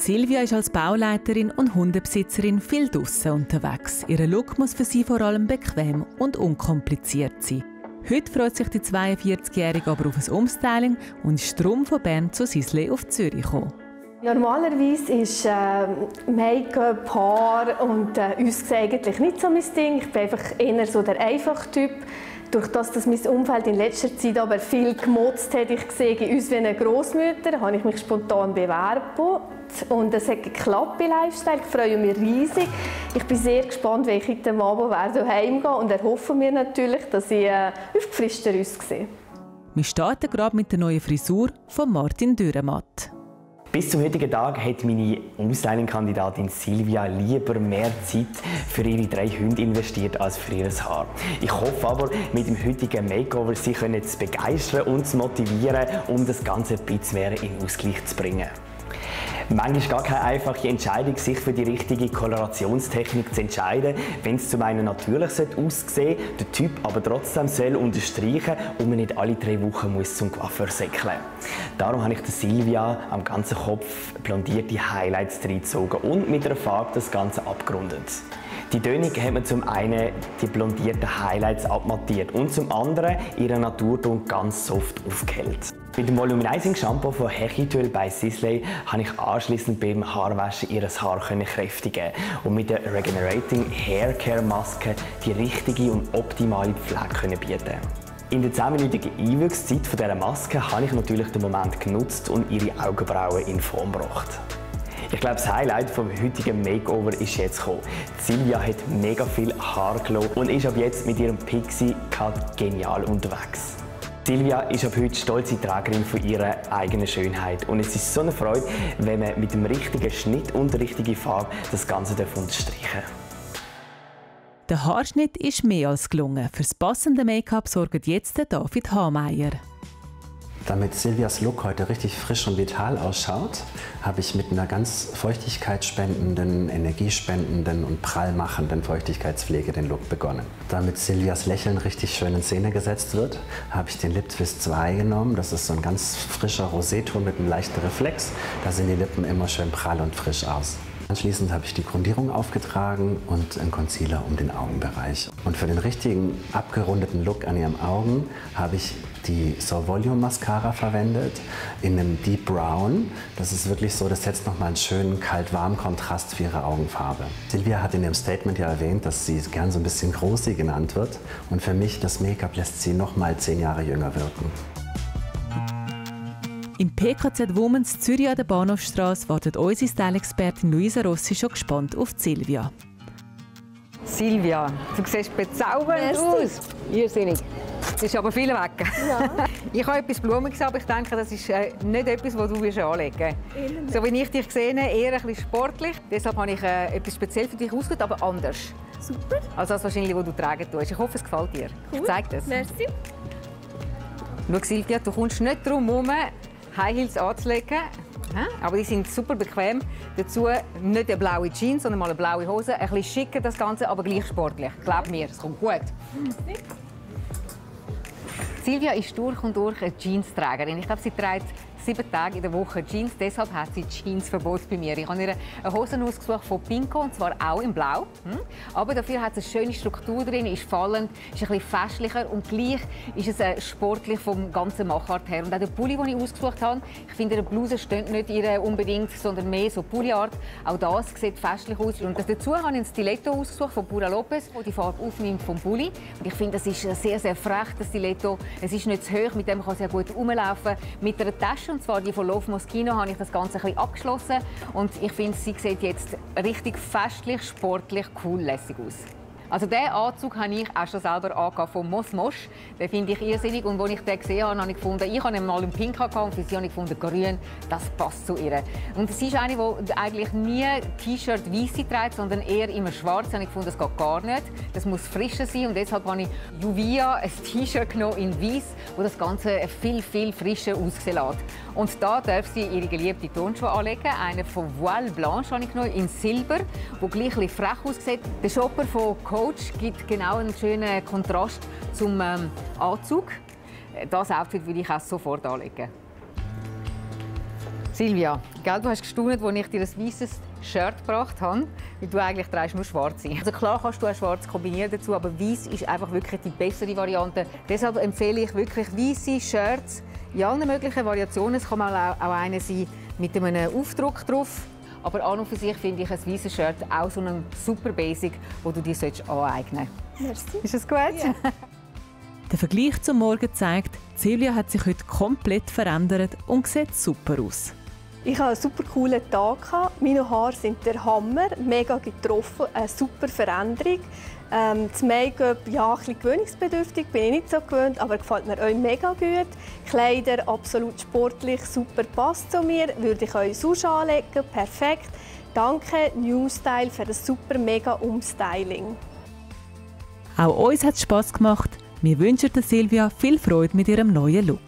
Silvia ist als Bauleiterin und Hundebesitzerin viel draussen unterwegs. Ihr Look muss für sie vor allem bequem und unkompliziert sein. Heute freut sich die 42-Jährige aber auf ein Umstyling und ist drum von Bern zu Sisley auf Zürich gekommen. Normalerweise ist äh, Make-up, Haar und äh, uns eigentlich nicht so mein Ding. Ich bin einfach eher so der einfache Typ. Durch das, dass mein Umfeld in letzter Zeit aber viel gemotzt hat, ich sehe uns wie eine Großmutter, habe ich mich spontan bewerbt und es hat geklappt bei Lifestyle. Ich freue mich riesig. Ich bin sehr gespannt, wie ich heute Abend werde heimgehen und erhoffe mir natürlich, dass ich äh, aufgefrischter aussehe. Wir starten gerade mit der neuen Frisur von Martin Dürrematt. Bis zum heutigen Tag hat meine Umstyling-Kandidatin Silvia lieber mehr Zeit für ihre drei Hunde investiert als für ihr Haar. Ich hoffe aber, mit dem heutigen Makeover sie können zu begeistern und zu motivieren, um das Ganze ein bisschen mehr in Ausgleich zu bringen manchmal ist gar keine einfache Entscheidung, sich für die richtige Kolorationstechnik zu entscheiden, wenn es zum einen natürlich aussehen sollte, der Typ aber trotzdem soll unterstreichen und man nicht alle drei Wochen muss zum Coiffeur säckeln Darum habe ich der Silvia am ganzen Kopf blondierte Highlights reingezogen und mit einer Farbe das Ganze abgerundet. Die Tönung hat man zum einen die blondierten Highlights abmattiert und zum anderen ihren Naturton ganz soft aufgehellt. Mit dem Volumizing Shampoo von Hechituel bei Sisley habe ich anschließend beim Haarwaschen ihr Haar kräftigen und mit der Regenerating Hair Care Maske die richtige und optimale Pflege bieten. In der 10-minütigen Einwirkungszeit dieser Maske habe ich natürlich den Moment genutzt und ihre Augenbrauen in Form gebracht. Ich glaube, das Highlight vom heutigen Makeover ist jetzt gekommen. Silvia hat mega viel Haar gelobt und ist ab jetzt mit ihrem Pixie Cut genial unterwegs. Silvia ist ab heute stolze Trägerin von ihrer eigenen Schönheit und es ist so eine Freude, wenn man mit dem richtigen Schnitt und der richtigen Farbe das Ganze unterstreichen Der Haarschnitt ist mehr als gelungen. Fürs passende Make-up sorgt jetzt David Hameyer. Damit Silvias Look heute richtig frisch und vital ausschaut, habe ich mit einer ganz feuchtigkeitsspendenden, energiespendenden und prallmachenden Feuchtigkeitspflege den Look begonnen. Damit Silvias Lächeln richtig schön in Szene gesetzt wird, habe ich den Lip Twist 2 genommen. Das ist so ein ganz frischer Roséton mit einem leichten Reflex. Da sehen die Lippen immer schön prall und frisch aus. Anschließend habe ich die Grundierung aufgetragen und einen Concealer um den Augenbereich. Und für den richtigen abgerundeten Look an ihren Augen habe ich die Soul Volume Mascara verwendet in einem Deep Brown. Das ist wirklich so, das setzt nochmal einen schönen kalt-warm Kontrast für ihre Augenfarbe. Silvia hat in ihrem Statement ja erwähnt, dass sie gern so ein bisschen Großi genannt wird. Und für mich, das Make-up lässt sie nochmal zehn Jahre jünger wirken. Im PKZ Womens Zürich an der Bahnhofstrasse wartet unsere Style-Expertin Luisa Rossi schon gespannt auf Silvia. Silvia, du siehst bezaubernd aus. Irrsinnig. Es ist aber viel weg. Ja. ich habe etwas Blumiges, aber ich denke, das ist äh, nicht etwas, das du anlegen willst. So wie ich dich sehe, eher ein bisschen sportlich. Deshalb habe ich äh, etwas speziell für dich ausgesucht, aber anders. Super. Als das wahrscheinlich, was du tragen tust. Ich hoffe, es gefällt dir. Cool. Ich zeige das. Merci. Schau, Silvia, du kommst nicht darum herum, High Heels anzulegen. Aber die sind super bequem. Dazu nicht eine blaue Jeans, sondern mal eine blaue Hose. Ein bisschen schicker das Ganze, aber gleich sportlich. Glaub mir, es kommt gut. Silvia ist durch und durch eine Jeansträgerin. Ich glaube, sie trägt sieben Tage in der Woche Jeans. Deshalb hat sie Jeansverbot bei mir. Ich habe ihr eine Hose ausgesucht von Pinko, und zwar auch in Blau. Hm? Aber dafür hat es eine schöne Struktur drin, ist fallend, ist ein bisschen festlicher und gleich ist es äh, sportlich vom ganzen Machart her. Und auch der Pulli, den ich ausgesucht habe, ich finde, die Bluse steht nicht ihr unbedingt, sondern mehr so Pulli-Art. Auch das sieht festlich aus. Und dazu habe ich ein Stiletto ausgesucht von Pura Lopez, das die Farbe aufnimmt vom Pulli. Und ich finde, das ist sehr, sehr frech, das Stiletto. Es ist nicht zu hoch, mit dem kann sie gut rumlaufen. Mit einer Tasche und zwar die von Love Moschino, habe ich das Ganze ein bisschen abgeschlossen. Und ich finde, sie sieht jetzt richtig festlich, sportlich, cool, lässig aus. Also diesen Anzug habe ich auch schon selber angehört von Mos Mosch. Den finde ich irrsinnig. Und als ich den gesehen habe, habe ich gefunden, ich habe ihn mal in Pink und für sie habe ich gefunden, grün, das passt zu ihr. Und sie ist eine, die eigentlich nie T-Shirt weiße trägt, sondern eher immer schwarz. Und ich gefunden, das geht gar nicht. Das muss frischer sein. Und deshalb habe ich Juvia ein T-Shirt genommen in weiß, wo das Ganze viel, viel frischer aussehen lässt. Und da darf sie ihre geliebte Turnschuhe anlegen. Eine von Voile Blanche habe ich genommen, in Silber, wo gleich ein frech aussieht. Der Shopper von Coach gibt genau einen schönen Kontrast zum ähm, Anzug. Das Outfit würde ich auch sofort anlegen. Silvia, gell, du hast gestaunt, als ich dir ein weißes Shirt gebracht habe, weil du eigentlich trägst nur schwarz Also klar kannst du auch schwarz kombinieren dazu, aber weiß ist einfach wirklich die bessere Variante. Deshalb empfehle ich wirklich weiße Shirts in allen möglichen Variationen. Es kann auch eine sein mit einem Aufdruck drauf. Aber an und für sich finde ich ein weißes Shirt auch so ein super Basic, wo du dir aneignen solltest. Merci. Ist das gut? Ja. Der Vergleich zum Morgen zeigt, Silvia hat sich heute komplett verändert und sieht super aus. Ich hatte einen super coolen Tag. Meine Haare sind der Hammer, mega getroffen, eine super Veränderung. Ähm, das Make-up, ja, ein bisschen gewöhnungsbedürftig, bin ich nicht so gewöhnt, aber gefällt mir euch mega gut. Kleider absolut sportlich, super passt zu mir, würde ich euch sonst anlegen, perfekt. Danke New Style für das super mega Umstyling. Auch uns hat es Spass gemacht. Wir wünschen Silvia viel Freude mit ihrem neuen Look.